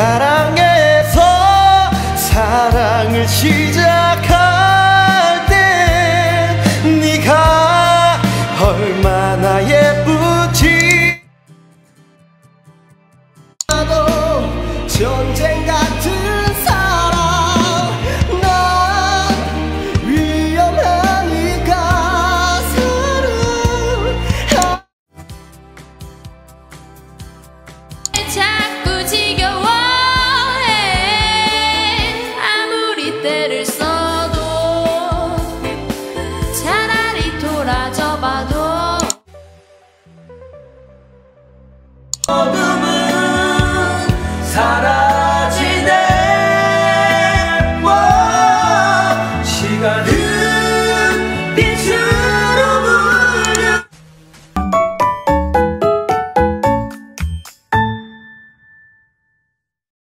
사랑에서 사랑을 시작할 때 네가 얼마 돌아줘.